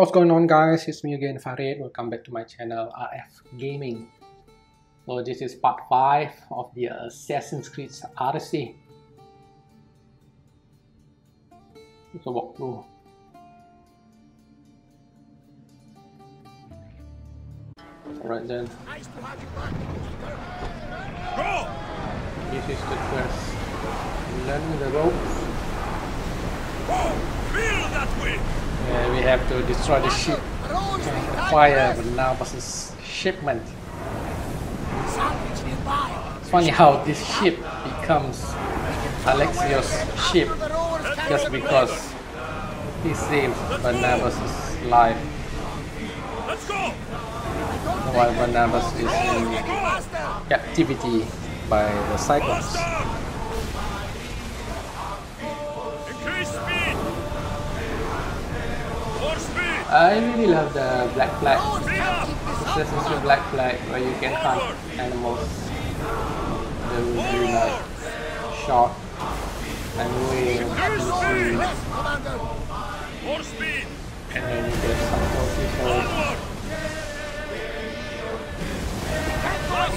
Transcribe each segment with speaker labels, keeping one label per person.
Speaker 1: what's going on guys, it's me again Farid, welcome back to my channel RF Gaming. So this is part 5 of the Assassin's Creed Odyssey. It's a walkthrough. Alright then. This is the quest. Learn the ropes.
Speaker 2: Go! Feel that way!
Speaker 1: Yeah, we have to destroy the ship and acquire Barnabas' shipment. It's funny how this ship becomes Alexios' ship just because he saved Barnabas' life while Barnabas is in captivity by the Cyclops. I really love the Black Flag,
Speaker 2: up!
Speaker 1: Assassin's Creed Black Flag, where you can hunt animals. They will be like shot and way
Speaker 2: Increase speed!
Speaker 1: easy,
Speaker 2: More speed!
Speaker 1: and then you get some trophies for it.
Speaker 2: Onward!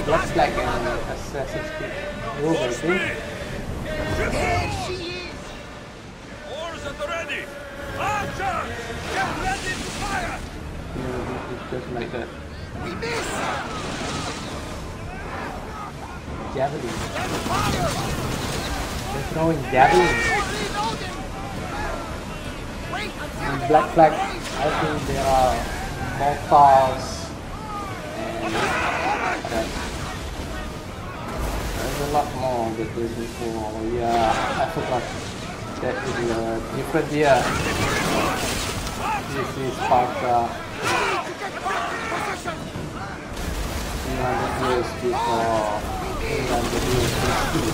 Speaker 1: Black Flag and Assassin's Creed Rogue, I think.
Speaker 2: speed! Oars at the ready! Archer! Get ready to fire!
Speaker 1: Yeah, it's just like that. We miss! Javelin. They're throwing javelins. In Black Flag, I think there are mortars and. There's a lot more that there's before. Yeah, I forgot. That is a different year. This is Sparta. Uh, 300 years before 300 years BC.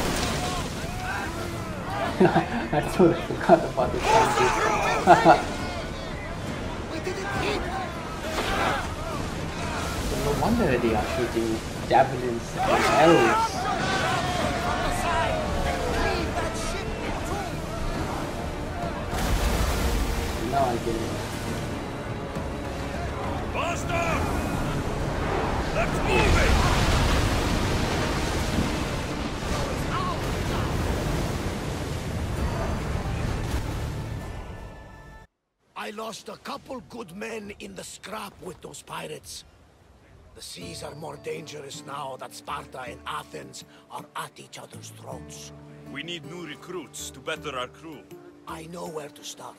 Speaker 1: I totally forgot about the time. no wonder they are shooting javelins and arrows. Now I get it.
Speaker 2: Faster! Let's move it!
Speaker 3: I lost a couple good men in the scrap with those pirates. The seas are more dangerous now that Sparta and Athens are at each other's throats.
Speaker 2: We need new recruits to better our crew.
Speaker 3: I know where to start.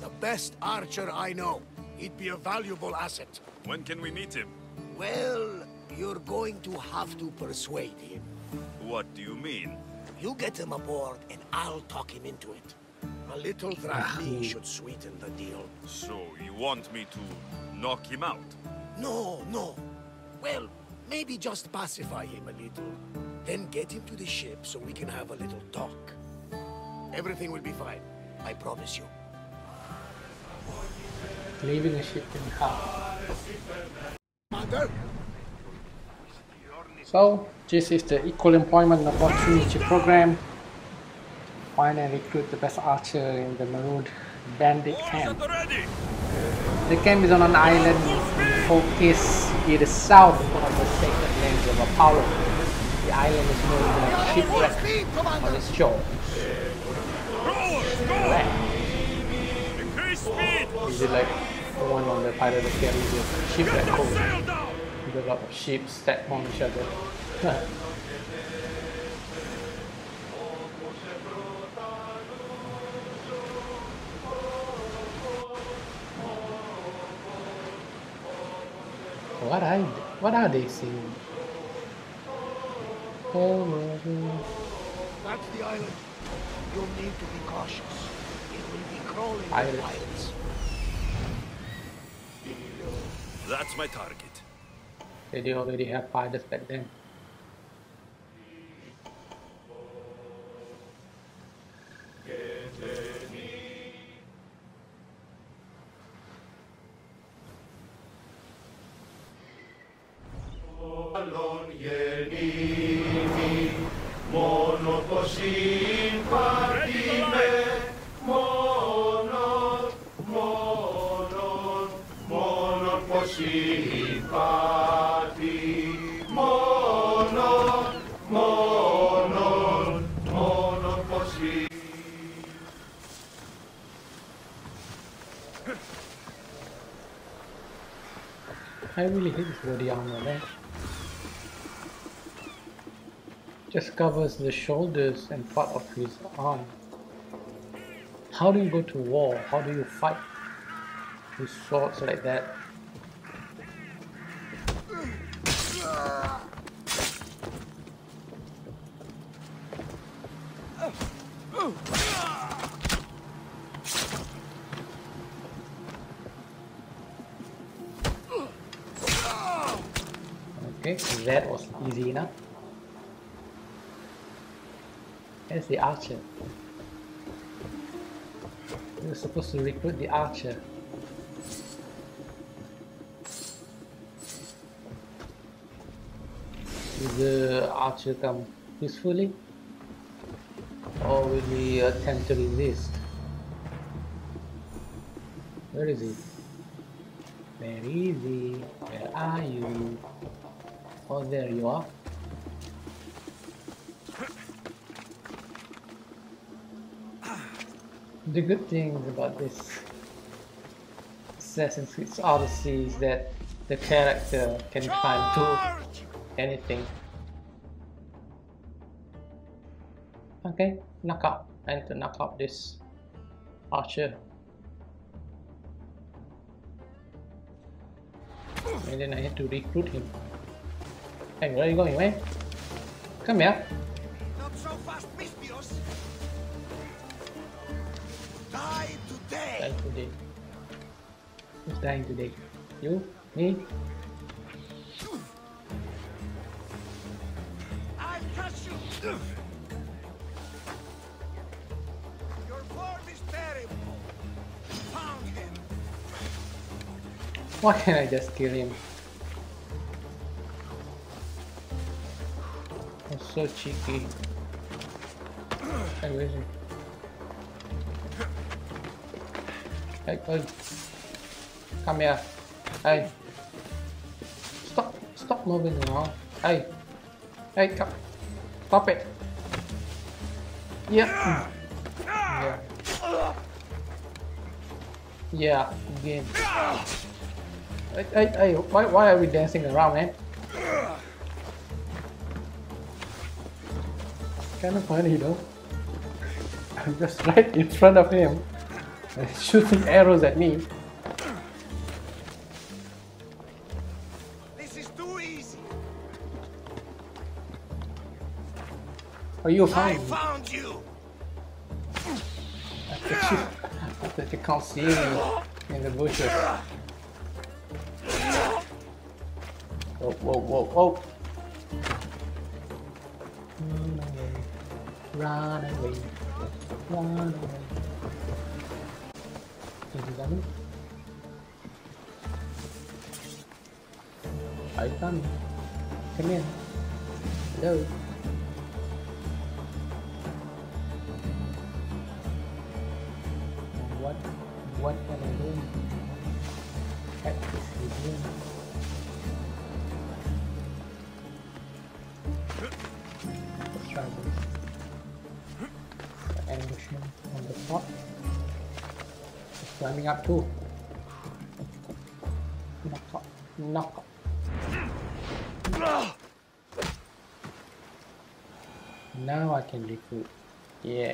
Speaker 3: The best archer I know. He'd be a valuable asset.
Speaker 2: When can we meet him?
Speaker 3: Well, you're going to have to persuade him.
Speaker 2: What do you mean?
Speaker 3: You get him aboard and I'll talk him into it. A little drachmi should sweeten the deal.
Speaker 2: So, you want me to knock him out?
Speaker 3: No, no. Well, maybe just pacify him a little. Then get him to the ship so we can have a little talk. Everything will be fine. I promise you.
Speaker 1: Leaving a ship in half. So, this is the Equal Employment Opportunity Program. Find and recruit the best archer in the Maroon Bandit camp.
Speaker 2: the
Speaker 1: camp is on an island in the south of the sacred lands of Apollo. The island is known as shipwreck on its shore. Is it like the one on the Pirate of the Caribbean shipwreck
Speaker 2: Get the
Speaker 1: code?
Speaker 2: sail down!
Speaker 1: With a lot of ships stacked on each other. what are what are they singing? Oh,
Speaker 3: That's the island. You'll need to be cautious. It will be crawling with
Speaker 1: Island.
Speaker 3: pirates.
Speaker 2: That's my target.
Speaker 1: They already have pirates back then. Just covers the shoulders and part of his arm. How do you go to war? How do you fight with swords like that? Okay, that was easy enough. There's the archer. We're supposed to recruit the archer. Will the archer come peacefully? Or will he attempt to resist? Where is he? Where is he? Where are you? Oh, there you are. The good thing about this Assassin's Creed Odyssey is that the character can climb to anything. Okay, knock out. I need to knock out this archer. And then I need to recruit him. Hey, where are you going, man? Come here.
Speaker 3: Not so fast, Misthios! Die today!
Speaker 1: Die today. Who's dying today? You? Me?
Speaker 3: I'll you! Your form is terrible! Found him!
Speaker 1: Why can't I just kill him? I'm so cheeky. Hey, where Hey, hey. Come here. Hey. Stop, stop moving around. Hey. Hey, come. Stop it. Yeah. Yeah. Yeah. Hey, hey, hey, why, why are we dancing around, man? Kind of funny, though. I'm just right in front of him, shooting arrows at me.
Speaker 3: This is too easy!
Speaker 1: Are you
Speaker 3: I
Speaker 1: fine?
Speaker 3: found you!
Speaker 1: I thought you, thought you can't see me in the bushes. Whoa, whoa, whoa, whoa. Run away. Run away. Run away. Coming? Are you? Come in. Hello.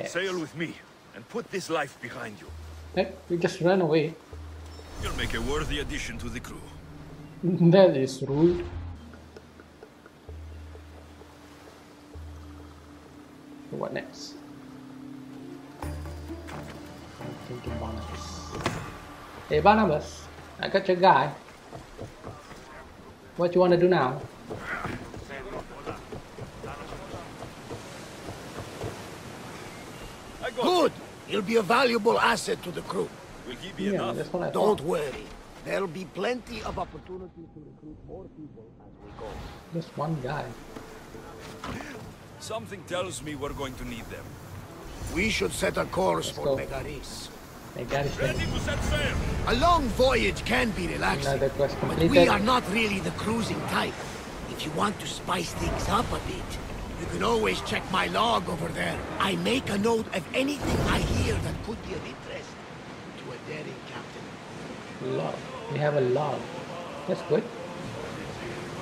Speaker 2: Sail with me and put this life behind you.
Speaker 1: Hey, we just ran away.
Speaker 2: You'll make a worthy addition to the crew.
Speaker 1: that is rude. What next? I'm thinking Barnabas. Hey Barnabas, I got your guy. What you want to do now?
Speaker 2: I got
Speaker 3: Good! He'll be a valuable asset to the crew.
Speaker 2: Will he be
Speaker 1: Yeah,
Speaker 2: enough?
Speaker 1: that's what I
Speaker 3: Don't worry. There'll be plenty of opportunities to recruit more people as we go.
Speaker 1: Just one guy.
Speaker 2: Something tells me we're going to need them.
Speaker 3: We should set a course
Speaker 1: Let's
Speaker 3: for
Speaker 1: go.
Speaker 3: Megaris.
Speaker 1: My garrison.
Speaker 2: Ready to set sail.
Speaker 3: A long voyage can be relaxing, but we are not really the cruising type. If you want to spice things up a bit, you can always check my log over there. I make a note of anything I hear that could be of interest to a daring captain.
Speaker 1: Log. We have a log. That's good.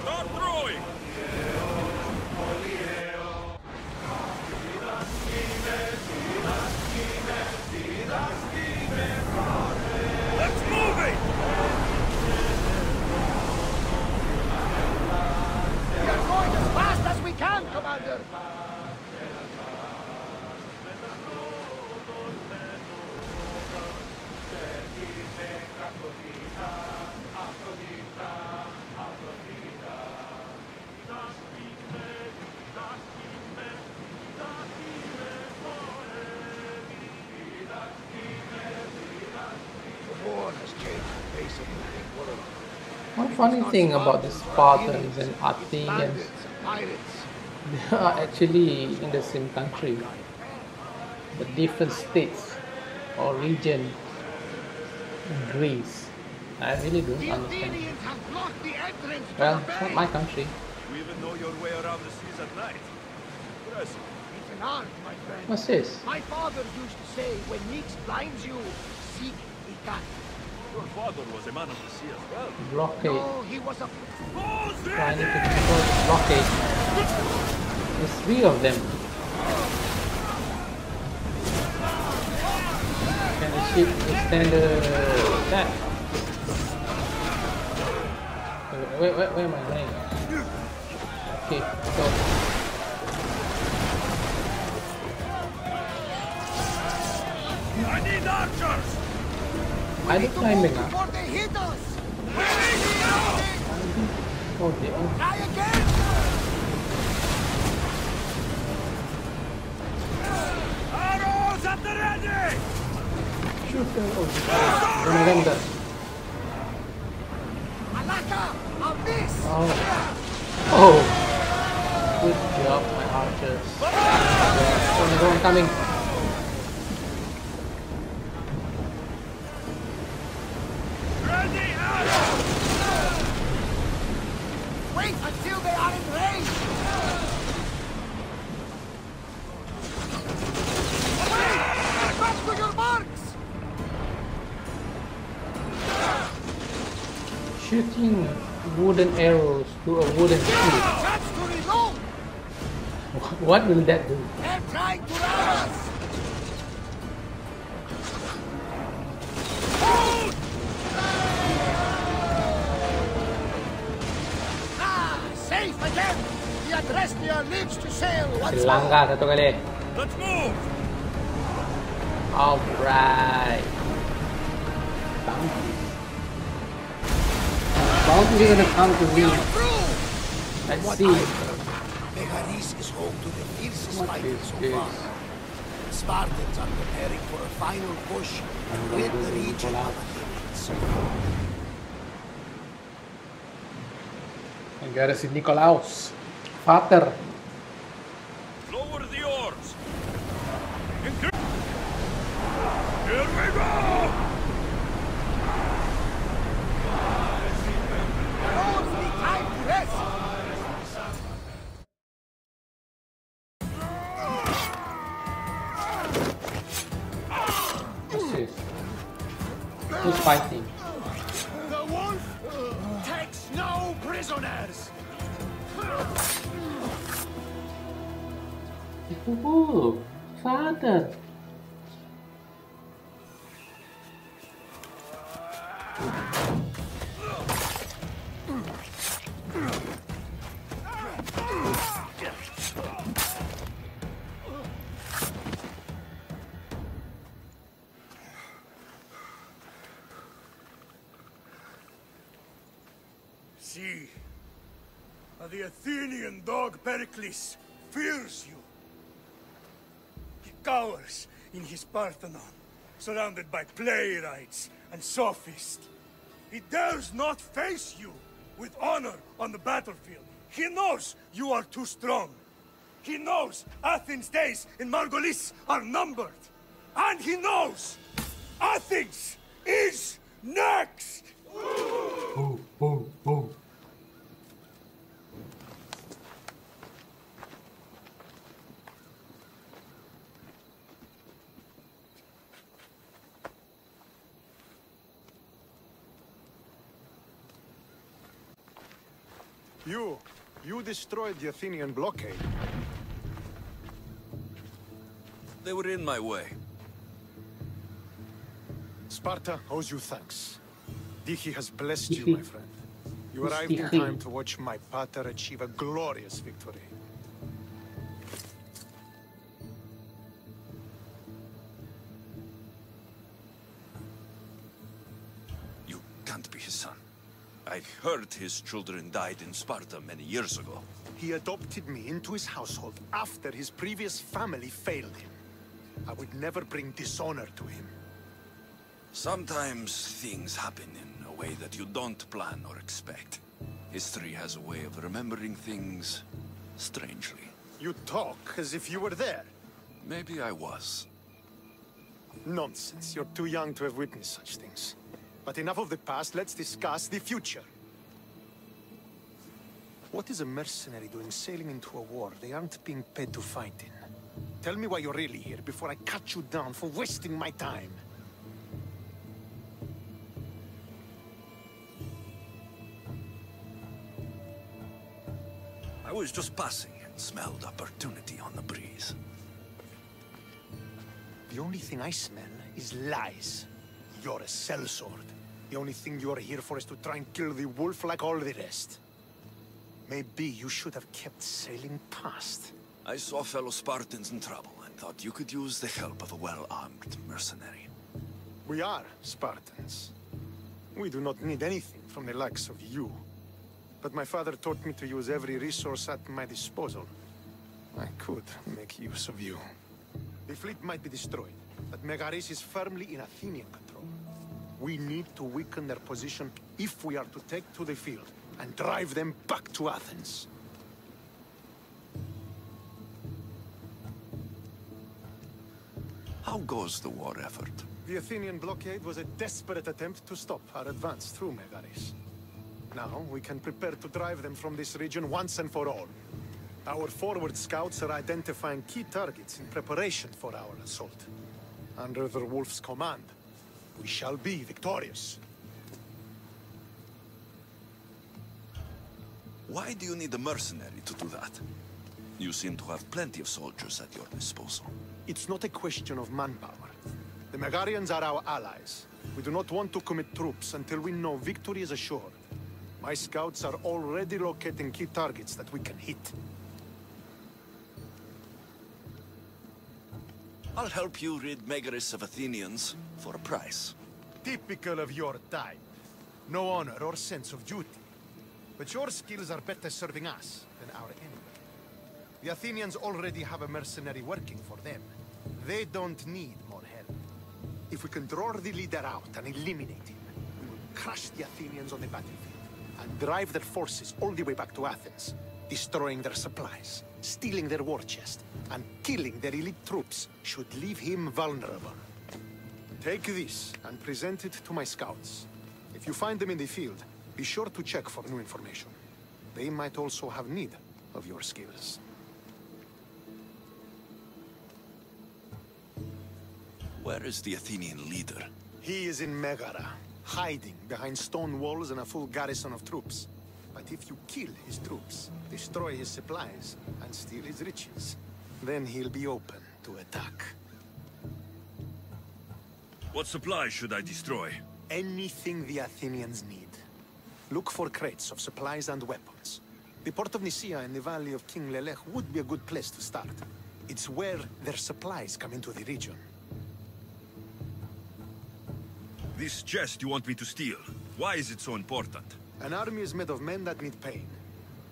Speaker 2: Start throwing.
Speaker 1: Funny thing about the Spartans and Athenians,
Speaker 3: Bandits and pirates.
Speaker 1: they are actually in the same country, but different states or region in Greece. I really don't
Speaker 3: The
Speaker 1: understand.
Speaker 3: Athenians have blocked the entrance to
Speaker 1: Well, it's not my country.
Speaker 2: You even know your way around the seas at night. Impressive.
Speaker 3: It's an art, my friend.
Speaker 1: What's this?
Speaker 3: My father used to say, when Nyx blinds you, seek Ikat.
Speaker 2: Your father was a man of the sea as well.
Speaker 1: Blockade.
Speaker 3: No, he was a...
Speaker 2: Who's
Speaker 1: Trying to
Speaker 2: ready?
Speaker 1: control the blockade. There's three of them. Can the ship withstand the attack? Uh, where, where, where am I going? Okay, so
Speaker 2: I need archers!
Speaker 1: I do climbing up.
Speaker 3: Before they hit us!
Speaker 1: Oh dear.
Speaker 3: Try again!
Speaker 2: Arrows at the ready!
Speaker 1: Shoot them. Oh, one of them does.
Speaker 3: Alaka! I'll miss!
Speaker 1: Oh. Oh. Good job, my archers. Yeah, Only one coming. Shooting wooden arrows to a wooden shield.
Speaker 3: Chance to reload!
Speaker 1: What will that do?
Speaker 3: They're trying to ram us! Ah, safe again! The Adrestia lives to sail once more!
Speaker 1: Langka satu kali.
Speaker 2: Let's move!
Speaker 1: Alright. Bounty. Come to. Let's see.
Speaker 3: Megaris is home to the fiercest so far. Spartans are preparing for a final push to rid the region of.
Speaker 1: Negara si Nikolaos. Vater.
Speaker 2: Lower
Speaker 1: Who's fighting?
Speaker 3: The wolf uh, takes no prisoners!
Speaker 1: Ooh, father.
Speaker 4: Fears you. He cowers in his Parthenon, surrounded by playwrights and sophists. He dares not face you with honor on the battlefield. He knows you are too strong. He knows Athens' days in Megaris are numbered. And he knows Athens is next!
Speaker 5: You, you destroyed the Athenian blockade.
Speaker 2: They were in my way.
Speaker 5: Sparta owes you thanks. Diki has blessed you, my friend. You arrived in time to watch my pater achieve a glorious victory.
Speaker 2: His children died in Sparta many years ago.
Speaker 5: He adopted me into his household after his previous family failed him. I would never bring dishonor to him.
Speaker 2: Sometimes things happen in a way that you don't plan or expect. History has a way of remembering things strangely.
Speaker 5: You talk as if you were there.
Speaker 2: Maybe I was.
Speaker 5: Nonsense. You're too young to have witnessed such things. But enough of the past, let's discuss the future. What is a mercenary doing sailing into a war they aren't being paid to fight in? Tell me why you're really here before I cut you down for wasting my time.
Speaker 2: I was just passing and smelled opportunity on the breeze.
Speaker 5: The only thing I smell is lies. You're a sellsword. The only thing you're here for is to try and kill the wolf like all the rest. Maybe you should have kept sailing past.
Speaker 2: I saw fellow Spartans in trouble and thought you could use the help of a well-armed mercenary.
Speaker 5: We are Spartans. We do not need anything from the likes of you. But my father taught me to use every resource at my disposal. I could make use of you. The fleet might be destroyed, but Megaris is firmly in Athenian control. We need to weaken their position if we are to take to the field and drive them back to Athens.
Speaker 2: How goes the war effort?
Speaker 5: The Athenian blockade was a desperate attempt to stop our advance through Megaris. Now, we can prepare to drive them from this region once and for all. Our forward scouts are identifying key targets in preparation for our assault. Under the Wolf's command, we shall be victorious.
Speaker 2: Why do you need a mercenary to do that? You seem to have plenty of soldiers at your disposal.
Speaker 5: It's not a question of manpower. The Megarians are our allies. We do not want to commit troops until we know victory is assured. My scouts are already locating key targets that we can hit.
Speaker 2: I'll help you rid Megaris of Athenians for a price.
Speaker 5: Typical of your type. No honor or sense of duty. But your skills are better serving us than our enemy. The Athenians already have a mercenary working for them. They don't need more help. If we can draw the leader out and eliminate him, we will crush the Athenians on the battlefield and drive their forces all the way back to Athens, destroying their supplies, stealing their war chest, and killing their elite troops should leave him vulnerable. Take this and present it to my scouts. If you find them in the field, be sure to check for new information. They might also have need of your skills.
Speaker 2: Where is the Athenian leader?
Speaker 5: He is in Megara, hiding behind stone walls and a full garrison of troops. But if you kill his troops, destroy his supplies, and steal his riches, then he'll be open to attack.
Speaker 2: What supplies should I destroy?
Speaker 5: Anything the Athenians need. Look for crates of supplies and weapons. The port of Nisaea in the valley of King Lelex would be a good place to start. It's where their supplies come into the region.
Speaker 2: This chest you want me to steal. Why is it so important?
Speaker 5: An army is made of men that need pain.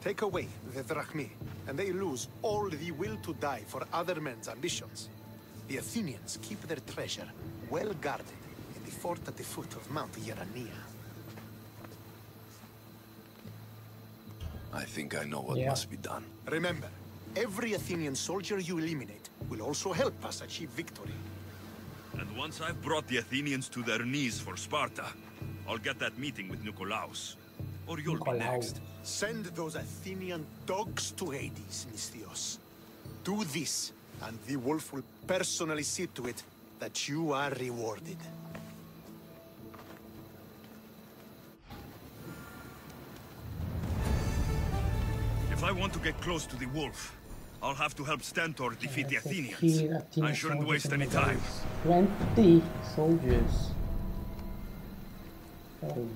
Speaker 5: Take away the drachmi, and they lose all the will to die for other men's ambitions. The Athenians keep their treasure well guarded in the fort at the foot of Mount Geraneia.
Speaker 2: I think I know what
Speaker 1: Yeah.
Speaker 2: must be done.
Speaker 5: Remember, every Athenian soldier you eliminate will also help us achieve victory.
Speaker 2: And Once I've brought the Athenians to their knees for Sparta, I'll get that meeting with Nikolaos. Or you'll be next.
Speaker 5: Send those Athenian dogs to Hades, Misthios. Do this, and the wolf will personally see to it that you are rewarded.
Speaker 2: To get close to the wolf, I'll have to help Stentor defeat the Athenians.
Speaker 1: Athenian
Speaker 2: I shouldn't waste any time.
Speaker 1: Twenty soldiers. Oh.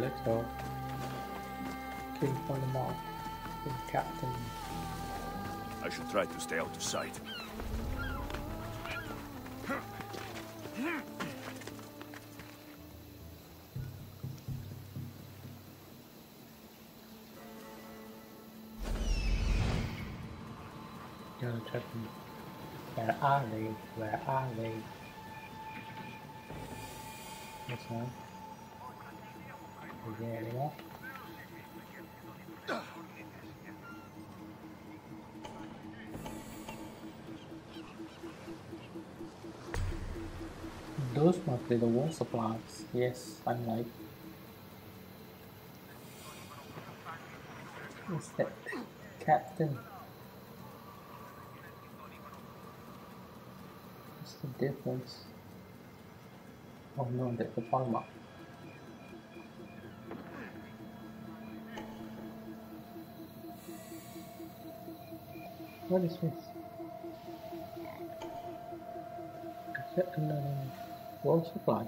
Speaker 1: Let's go. King from the mall. King captain.
Speaker 2: I should try to stay out of sight.
Speaker 1: Gotta check them. Where are they? Where are they? This one. Anymore? Those must be the war supplies. Yes, I'm right. Is that captain? What's the difference? Oh no, that's the polemarch. What is this? Except another world supplies.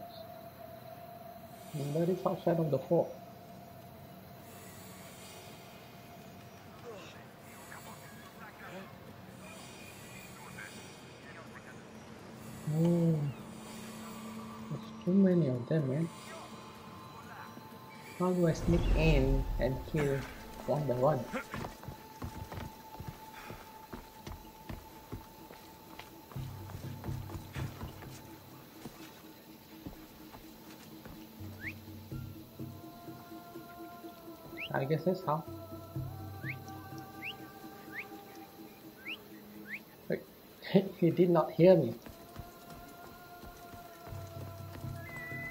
Speaker 1: And that is outside of the fort. Oh, hmm. there's too many of them, man. How do I sneak in and kill one by one? I guess how. Wait, he did not hear me.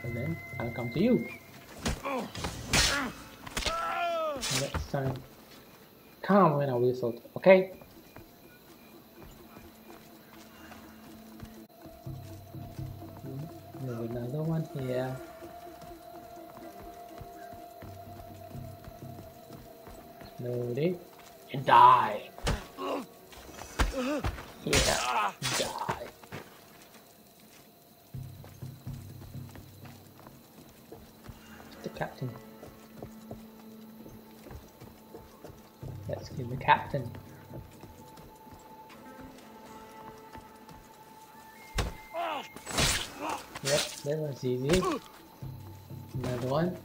Speaker 1: And then I'll come to you. Next time, come when I whistle, okay? Yeah, die. The captain. Let's kill the captain. Yep, that was easy. Another one.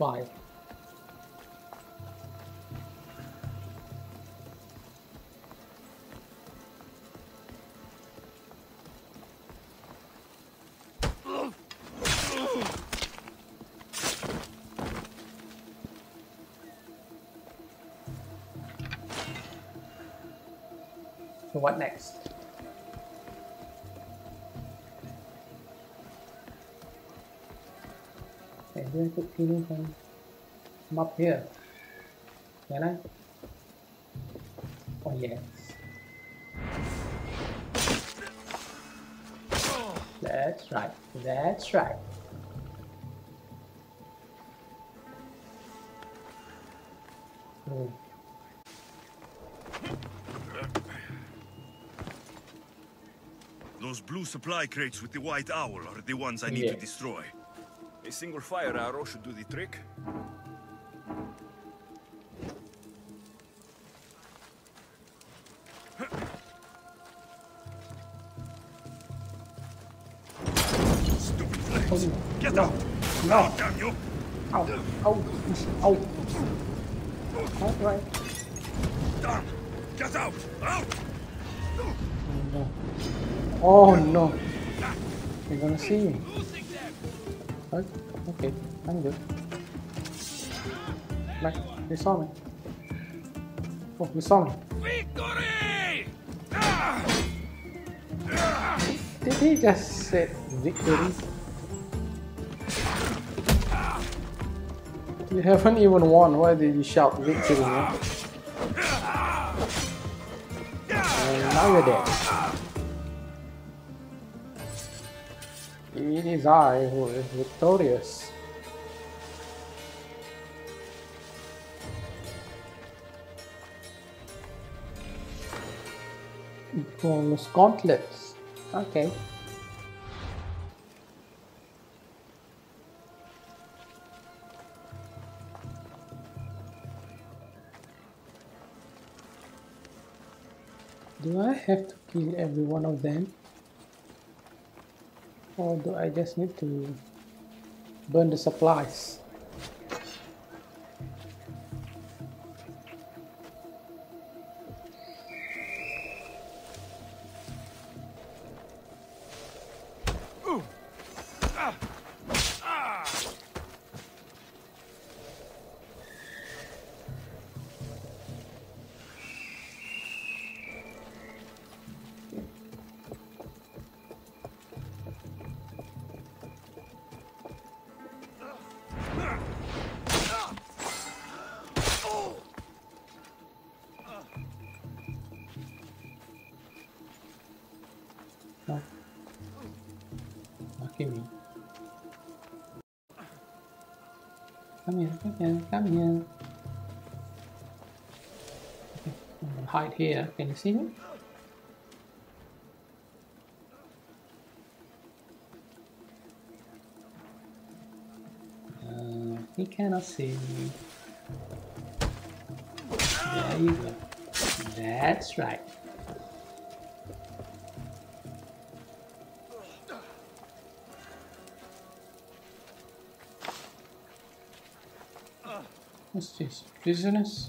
Speaker 1: So what next? I put Pino from, from up here? Can I? Oh yes. That's right. That's right. Hmm.
Speaker 2: Those blue supply crates with the white owl are the ones I need to destroy. A single fire arrow should do the trick.
Speaker 4: Get
Speaker 1: no.
Speaker 4: up!
Speaker 1: No!
Speaker 4: Damn you!
Speaker 1: Ow! Ow! Ow! All right.
Speaker 4: Damn! Get out! Out!
Speaker 1: Oh no! Oh no! They're gonna see you. Like, they saw me. Oh, they saw me.
Speaker 4: Victory!
Speaker 1: Did he just say victory? You haven't even won. Why did you shout victory, man? And now you're dead. It is I who is victorious. Equals gauntlets. Okay. Do I have to kill every one of them? Or do I just need to burn the supplies? Come here, come here, come here. Okay, hide here. Can you see me? Uh, he cannot see me. There you go. That's right. What's this? Prisoners?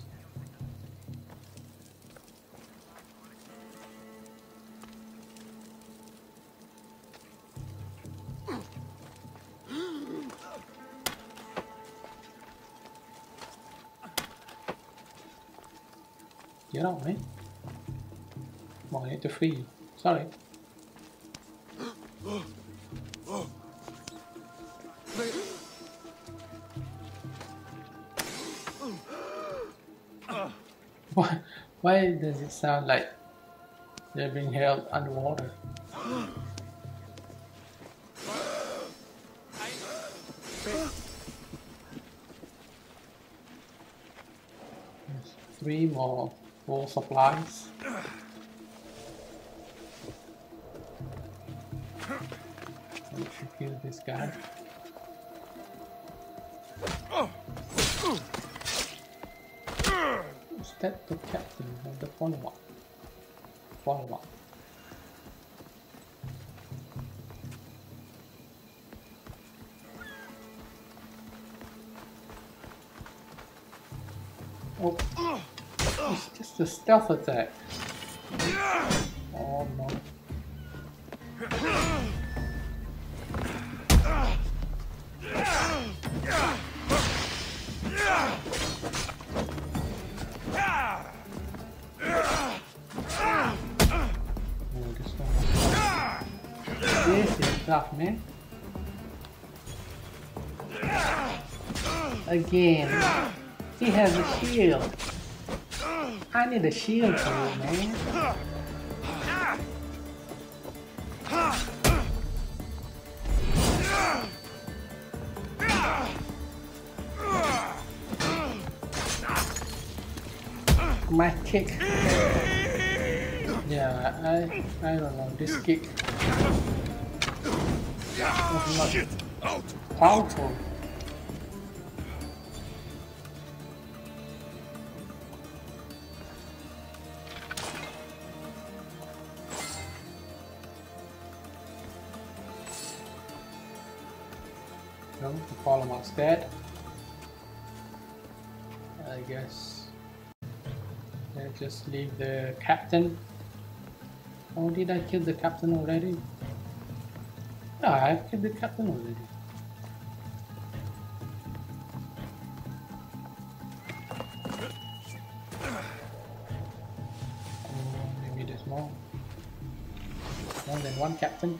Speaker 1: Get out, man. Well, I need to free you. Sorry. Why, why does it sound like they're being held underwater? Three more full supplies. We should kill this guy. Oh. That the captain of the follow-up? Follow-up. Oh, it's just a stealth attack. Oh no. This is tough, man. Again, he has a shield. I need a shield for you, man. My kick. Yeah, I I don't know. This kick
Speaker 4: Shit! Out!
Speaker 1: powerful. No, the Polemarch's dead. I guess. Let's just leave the captain. Oh, did I kill the captain already? Yeah, I killed the captain already. Maybe there's more. More than one captain.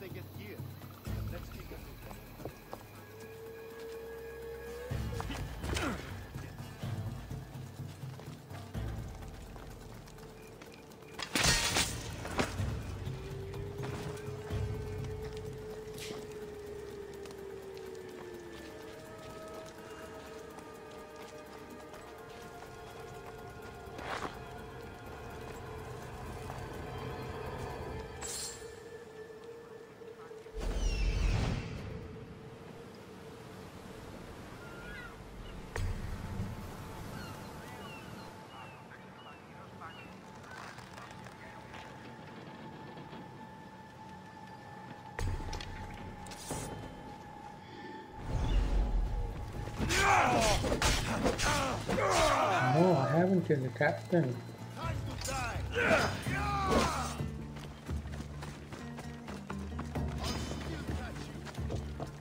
Speaker 5: How'd they
Speaker 1: No, I haven't killed the captain.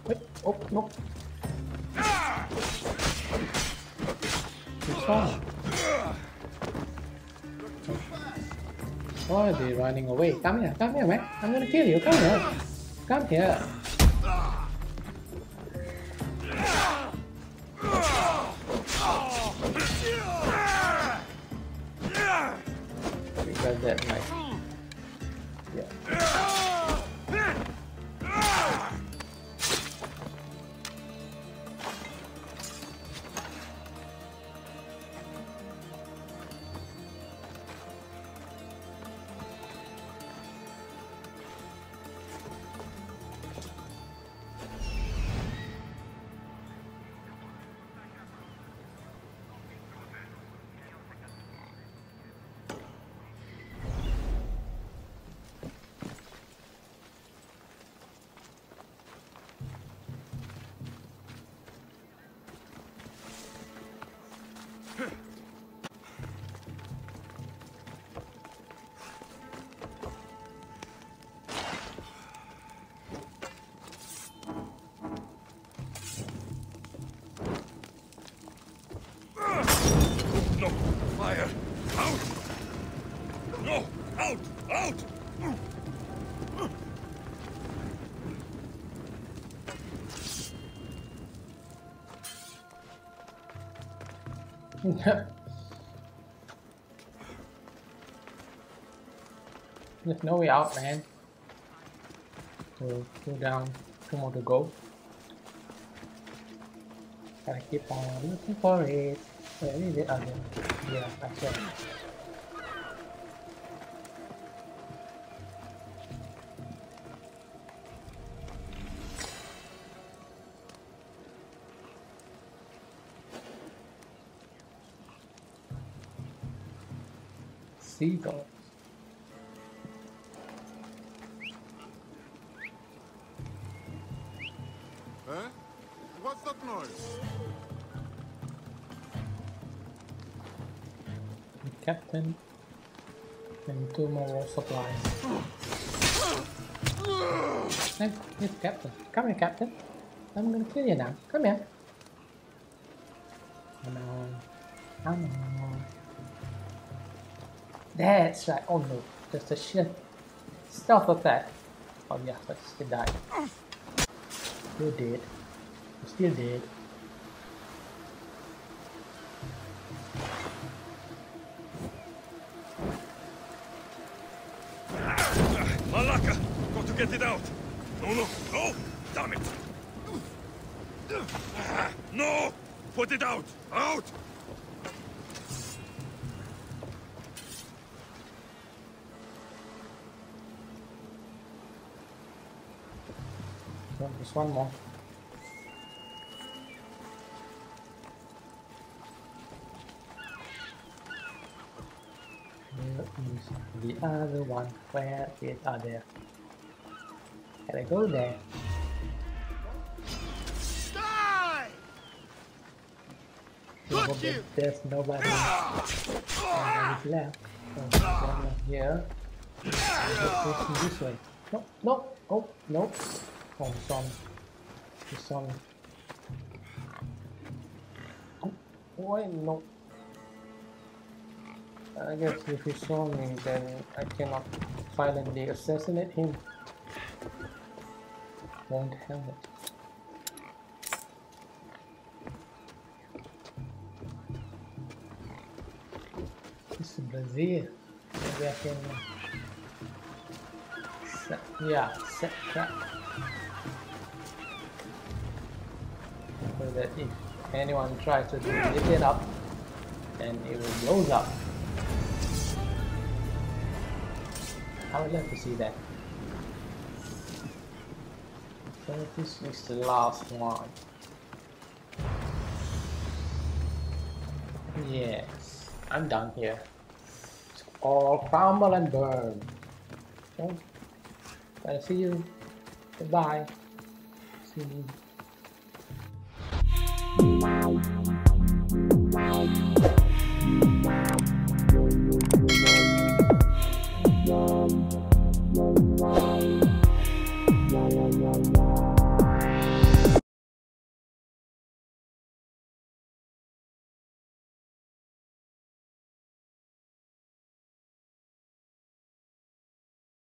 Speaker 1: Wait, oh, no. Which one? Why are they running away? Come here, come here, man. I'm gonna kill you. Come here. Come here. There's no way out, man. So go down, two more to go. Gotta keep on looking for it. Where is it? Oh. Yeah, that's it. Seagulls.
Speaker 5: Huh? What's that noise?
Speaker 1: Captain and two more supplies. Hey, captain. Come here, captain. I'm gonna kill you now. Come here. That's right. Oh no, just a shit. Stealth attack. Oh yeah, let's still die. You're dead. You're still dead. Malaka!
Speaker 4: Got to get it out. No, no, no! Damn it! No! Put it out! Out!
Speaker 1: One more. Where is the other one? Where is ah, other? Can I go there? No, There's nobody. Nobody left. So, here. This way. No, no, oh, no. Son. The son. Oh, why not? I guess if he saw me, then I cannot violently assassinate him. Won't have it. This is Brazil. Maybe I can uh, set, yeah, set trap. That if anyone tries to lift it up, then it will blows up. I would love to see that. So this is the last one. Yes, I'm done here. It's all crumble and burn. Okay. I'll see you. Goodbye. See you.